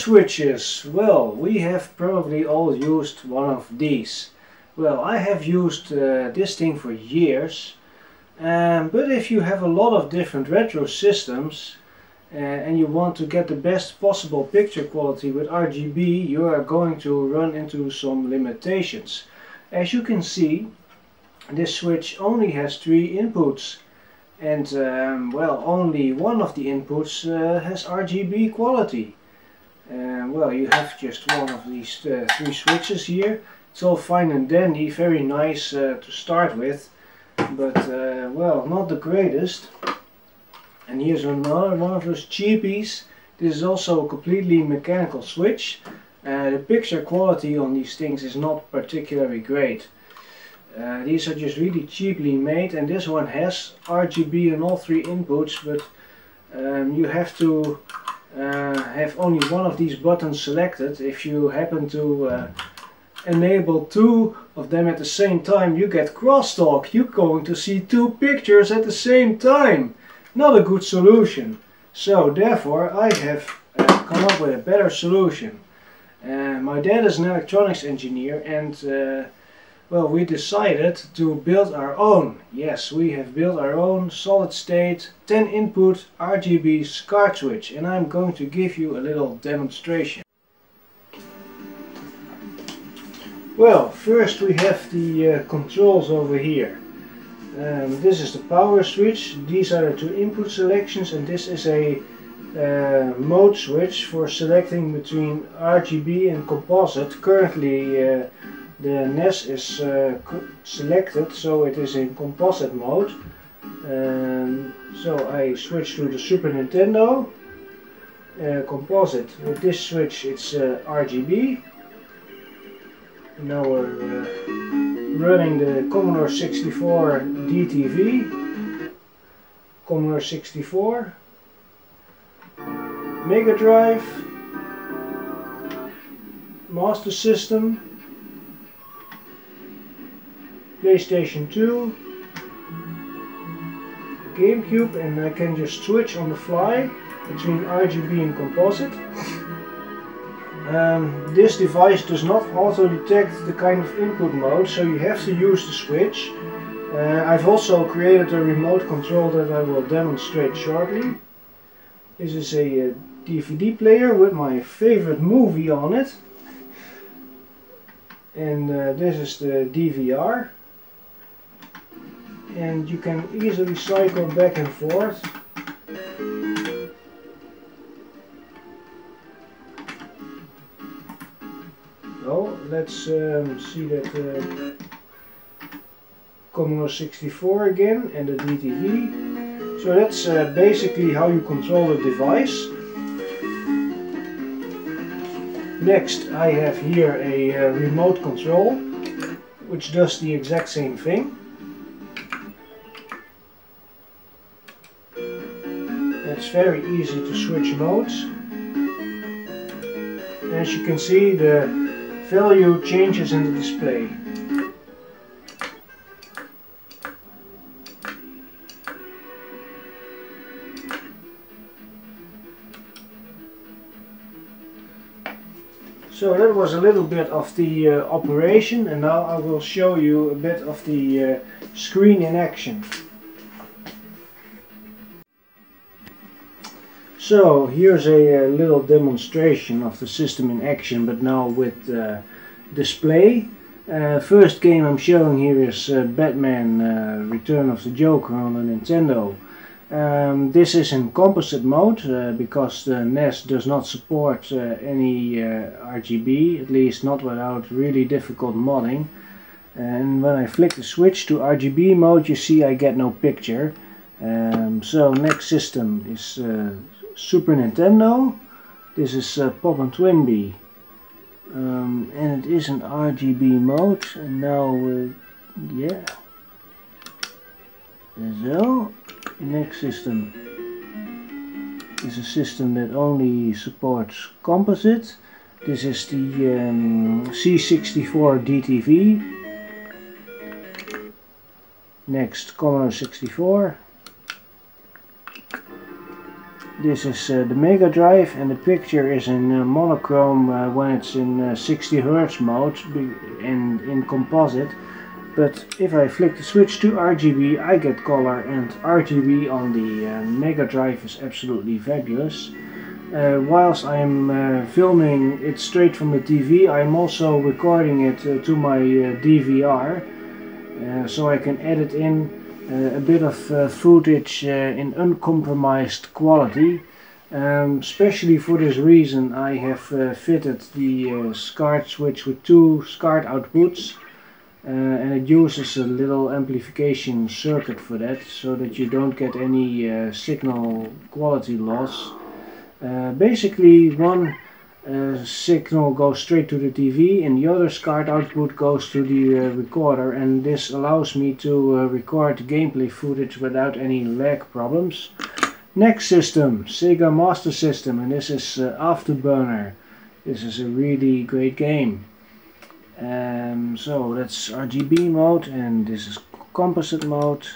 Switches. Well, we have probably all used one of these. Well, I have used uh, this thing for years. Um, but if you have a lot of different retro systems uh, and you want to get the best possible picture quality with RGB, you are going to run into some limitations. As you can see, this switch only has three inputs and um, well only one of the inputs uh, has RGB quality. Uh, well you have just one of these uh, three switches here. It's all fine and dandy, very nice uh, to start with but well not the greatest. And here's another one of those cheapies. This is also a completely mechanical switch. Uh, the picture quality on these things is not particularly great. Uh, these are just really cheaply made and this one has RGB on all three inputs but um, you have to uh, have only one of these buttons selected. If you happen to uh, enable two of them at the same time you get crosstalk. You're going to see two pictures at the same time. Not a good solution. So therefore I have uh, come up with a better solution. Uh, my dad is an electronics engineer and uh, well, we decided to build our own. Yes, we have built our own solid state 10 input RGB switch and I'm going to give you a little demonstration. Well, first we have the uh, controls over here. Um, this is the power switch, these are the two input selections and this is a uh, mode switch for selecting between RGB and composite. Currently uh, the NES is uh, selected so it is in composite mode. Um, so I switch to the Super Nintendo uh, composite. With this switch it's uh, RGB now we're uh, running the Commodore 64 DTV Commodore 64 Mega Drive. Master System PlayStation 2, GameCube and I can just switch on the fly between RGB and composite. Um, this device does not auto detect the kind of input mode so you have to use the switch. Uh, I've also created a remote control that I will demonstrate shortly. This is a, a DVD player with my favorite movie on it. And uh, this is the DVR and you can easily cycle back and forth. Oh let's um, see that uh, Commodore 64 again and the DTV so that's uh, basically how you control the device. Next I have here a uh, remote control which does the exact same thing it's very easy to switch modes. As you can see the value changes in the display. So that was a little bit of the uh, operation and now I will show you a bit of the uh, screen in action. So here's a, a, little demonstration of the system in action but now with uh, display. Uh, first game I'm showing here is uh, Batman uh, Return of the Joker on a Nintendo. Um, this is in composite mode uh, because the NES does not support uh, any RGB, at least not without really difficult modding. And when I flick the switch to RGB mode you see I get no picture. Um, so next system is Super Nintendo. This is uh, Pop'n TwinBee. Um, and it is an RGB mode. And now, uh, yeah. So, next system is a system that only supports composite. This is the um, C64 DTV. Next, Commodore 64. This is uh, the Mega Drive and the picture is in uh, monochrome uh, when it's in uh, 60 Hz mode and in composite but if I flick the switch to RGB I get color and RGB on the Mega Drive is absolutely fabulous. Uh, whilst I'm uh, filming it straight from the TV I'm also recording it uh, to my DVR so I can edit in a bit of footage in uncompromised quality. Um, especially for this reason I have fitted the SCART switch with two SCART outputs uh, and it uses a little amplification circuit for that so that you don't get any uh, signal quality loss. Uh, basically one uh, signal goes straight to the TV and the other SCART output goes to the uh, recorder and this allows me to uh, record gameplay footage without any lag problems. Next system, Sega Master System and this is Afterburner. This is a really great game. Um, so that's RGB mode and this is composite mode.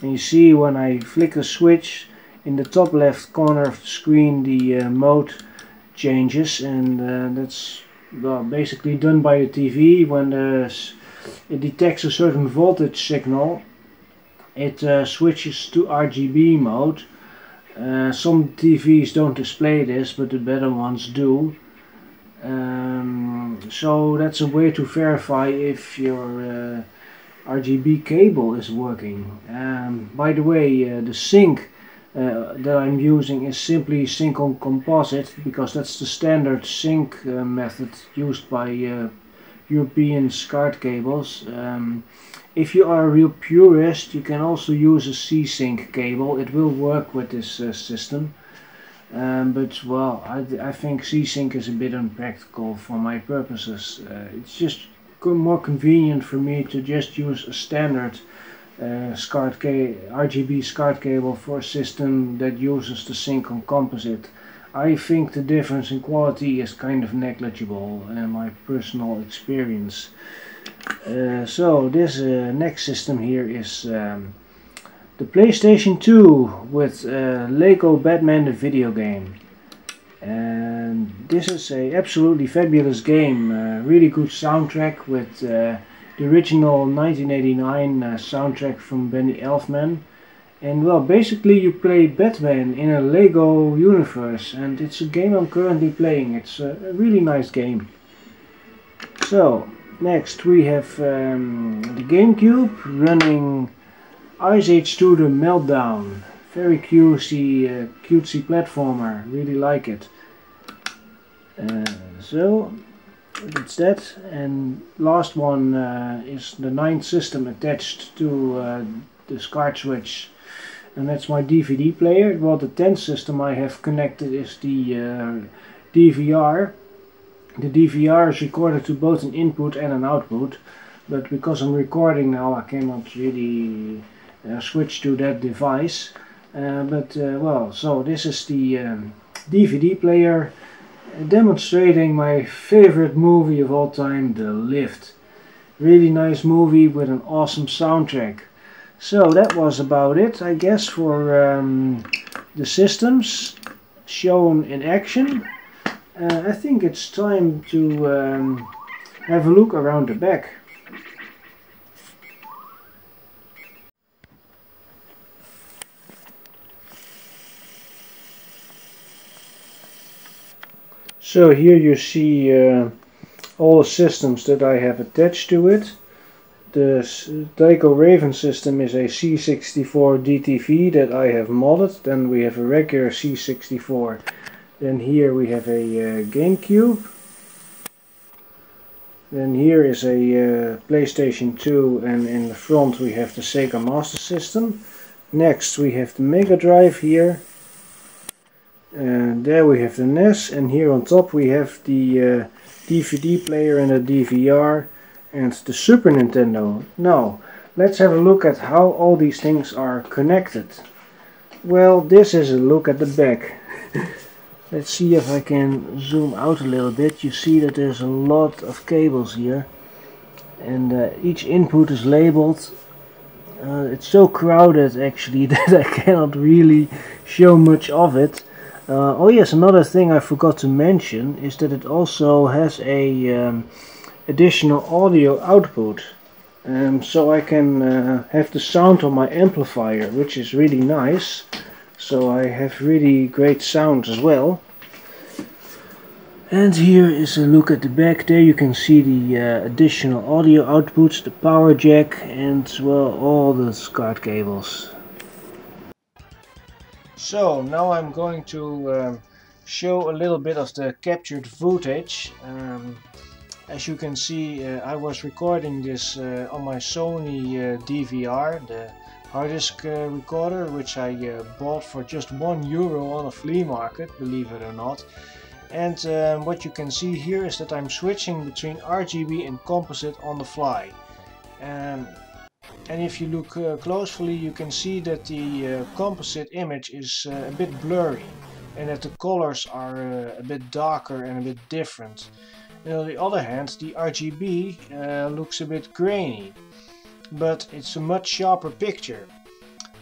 And you see when I flick a switch in the top left corner of the screen the uh, mode changes and uh, that's well, basically done by the TV when it detects a certain voltage signal it uh, switches to RGB mode. Uh, some TVs don't display this but the better ones do um, so that's a way to verify if your uh, RGB cable is working. Um, by the way, the sync uh, that I'm using is simply sync on composite because that's the standard sync uh, method used by uh, European SCART cables. Um, if you are a real purist, you can also use a C-Sync cable. It will work with this uh, system. Um, but well, I, I think C-Sync is a bit unpractical for my purposes. Uh, it's just more convenient for me to just use a standard SCART RGB SCART cable for a system that uses the sync on composite. I think the difference in quality is kind of negligible in my personal experience. Uh, so this uh, next system here is um, the PlayStation 2 with uh, Lego Batman the video game. And this is a absolutely fabulous game, really good soundtrack with the original 1989 uh, soundtrack from Danny Elfman. And well, basically you play Batman in a Lego universe and it's a game I'm currently playing. It's a, really nice game. So, next we have um, the GameCube running Ice Age 2 The Meltdown. Very cutesy, uh, cutesy platformer. Really like it. Uh, so, that's that. And last one uh, is the ninth system attached to uh, SCART switch. And that's my DVD player. Well, the 10th system I have connected is the uh, DVR. The DVR is recorded to both an input and an output. But because I'm recording now, I cannot really uh, switch to that device. Uh, but uh, well, so this is the um, DVD player demonstrating my favorite movie of all time, The Lift. Really nice movie with an awesome soundtrack. So that was about it, I guess, for um, the systems shown in action. Uh, I think it's time to um, have a look around the back. So here you see uh, all the systems that I have attached to it. The Tyco Raven system is a C64 DTV that I have modded. Then we have a regular C64. Then here we have a uh, GameCube. Then here is a uh, PlayStation 2 and in the front we have the Sega Master System. Next we have the Mega Drive here and there we have the NES and here on top we have the uh, DVD player and the DVR and the Super Nintendo. Now let's have a look at how all these things are connected. Well this is a look at the back. let's see if I can zoom out a little bit. You see that there's a lot of cables here and uh, each input is labeled uh, it's so crowded actually that I cannot really show much of it. Uh, oh yes, another thing I forgot to mention is that it also has a um, additional audio output. Um, so I can uh, have the sound on my amplifier, which is really nice. So I have really great sound as well. And here is a look at the back. There you can see the uh, additional audio outputs, the power jack and well all the SCART cables. So now I'm going to um, show a little bit of the captured footage. Um, as you can see uh, I was recording this uh, on my Sony uh, DVR, the hard disk uh, recorder which I uh, bought for just one euro on a flea market, believe it or not. And um, what you can see here is that I'm switching between RGB and composite on the fly. Um, and if you look uh, closely you can see that the uh, composite image is uh, a bit blurry and that the colors are uh, a bit darker and a bit different. And on the other hand the RGB uh, looks a bit grainy but it's a much sharper picture.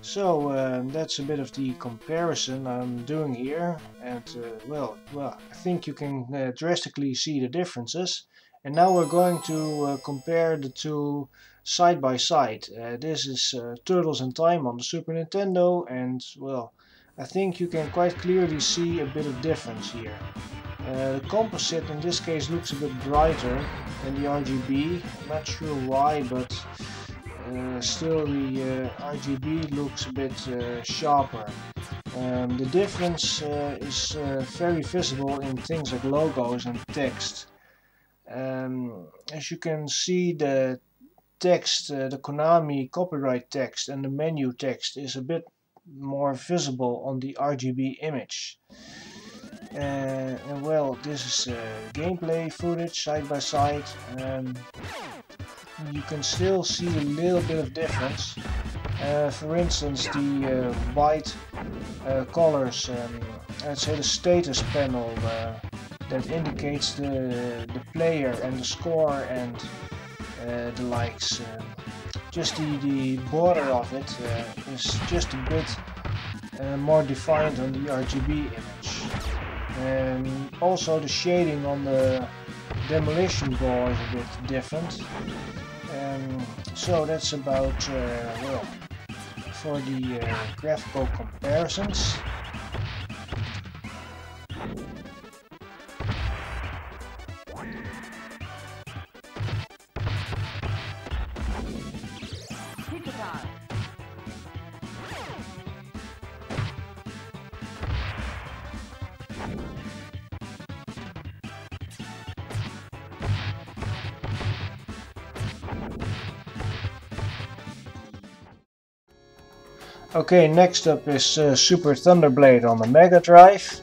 So um, that's a bit of the comparison I'm doing here and uh, well, well I think you can uh, drastically see the differences and now we're going to uh, compare the two side by side. Uh, this is uh, Turtles in Time on the Super Nintendo and well I think you can quite clearly see a bit of difference here. Uh, the composite in this case looks a bit brighter than the RGB, I'm not sure why but uh, still the uh, RGB looks a bit uh, sharper. Um, the difference is very visible in things like logos and text. Um, as you can see the text, uh, the Konami copyright text and the menu text is a bit more visible on the RGB image. Uh, and well, this is uh, gameplay footage side by side. Um, you can still see a little bit of difference. Uh, for instance, the white colors, um, let's say the status panel that indicates the, the player and the score and the likes. Um, just the, the border of it uh, is just a bit more defined on the RGB image. And also the shading on the demolition ball is a bit different. Um, so that's about, uh, well, for the uh, graphical comparisons. Okay, next up is uh, Super Thunderblade on the Mega Drive.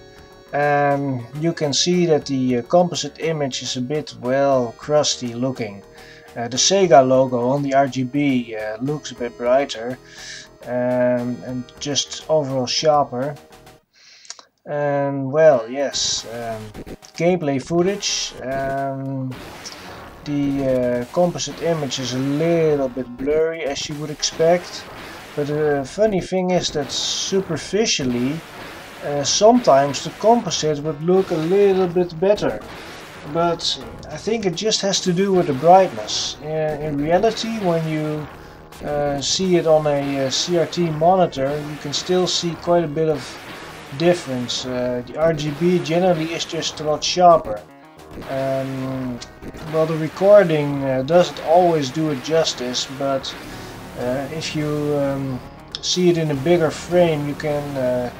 Um, you can see that the uh, composite image is a bit, well, crusty looking. Uh, the Sega logo on the RGB uh, looks a bit brighter um, and just overall sharper. And well, yes, um, gameplay footage. Um, the uh, composite image is a little bit blurry as you would expect. But the funny thing is that superficially uh, sometimes the composite would look a little bit better. But I think it just has to do with the brightness. Uh, in reality, when you uh, see it on a, uh, CRT monitor, you can still see quite a bit of difference. Uh, the RGB generally is just a lot sharper. Um, well, the recording uh, doesn't always do it justice, but if you um, see it in a bigger frame you can uh,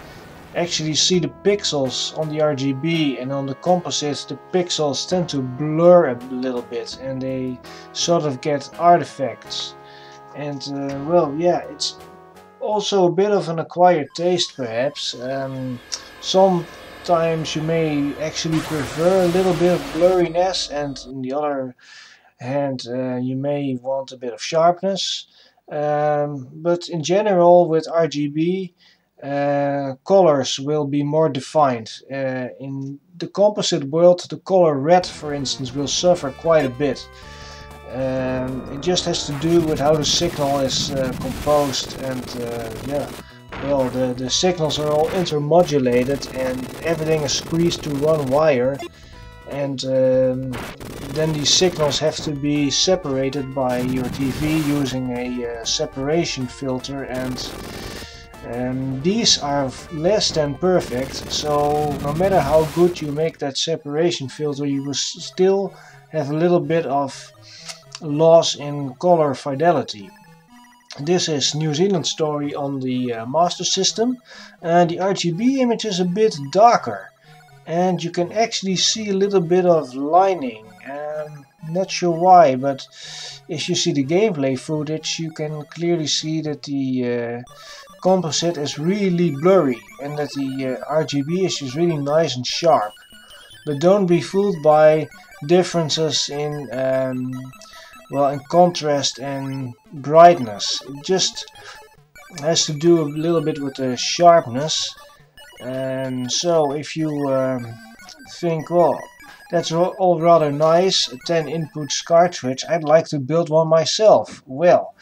actually see the pixels on the RGB and on the composites the pixels tend to blur a little bit and they sort of get artifacts. And uh, well yeah it's also a bit of an acquired taste perhaps. Um, sometimes you may actually prefer a little bit of blurriness and on the other hand uh, you may want a bit of sharpness um, but in general with RGB uh, colors will be more defined. Uh, in the composite world the color red for instance will suffer quite a bit. Um, it just has to do with how the signal is uh, composed and uh, yeah, well the, the signals are all intermodulated and everything is squeezed to one wire and um, then these signals have to be separated by your TV using a uh, separation filter and um, these are less than perfect so no matter how good you make that separation filter you will still have a little bit of loss in color fidelity. This is New Zealand story on the uh, Master System and the RGB image is a bit darker and you can actually see a little bit of lining. Um, not sure why, but if you see the gameplay footage you can clearly see that the uh, composite is really blurry and that the uh, RGB is just really nice and sharp. But don't be fooled by differences in um, well in contrast and brightness it just has to do a little bit with the sharpness and so if you um, think well that's all rather nice a 10 inputs cartridge I'd like to build one myself well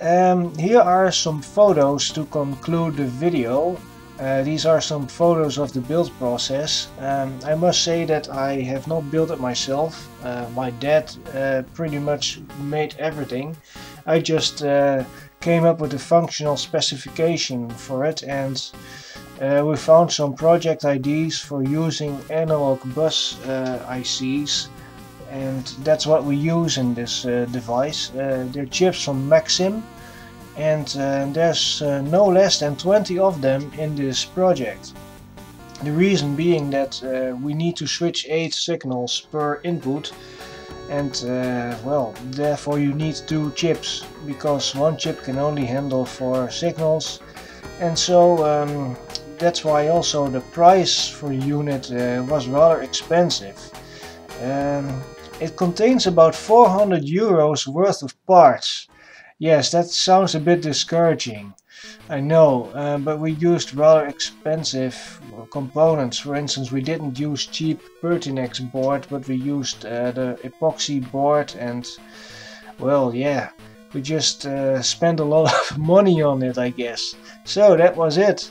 um, here are some photos to conclude the video uh, these are some photos of the build process. Um, I must say that I have not built it myself. Uh, my dad uh, pretty much made everything. I just uh, came up with a functional specification for it and uh, we found some project IDs for using analog bus uh, ICs and that's what we use in this device. they're chips from Maxim and uh, there's uh, no less than 20 of them in this project. The reason being that uh, we need to switch 8 signals per input and uh, well therefore you need two chips because one chip can only handle 4 signals and so um, that's why also the price for unit uh, was rather expensive. Um, it contains about 400 euros worth of parts Yes, that sounds a bit discouraging. I know, uh, but we used rather expensive components. For instance, we didn't use cheap Pertinax board, but we used uh, the epoxy board and, well, yeah, we just uh, spent a lot of money on it, I guess. So that was it.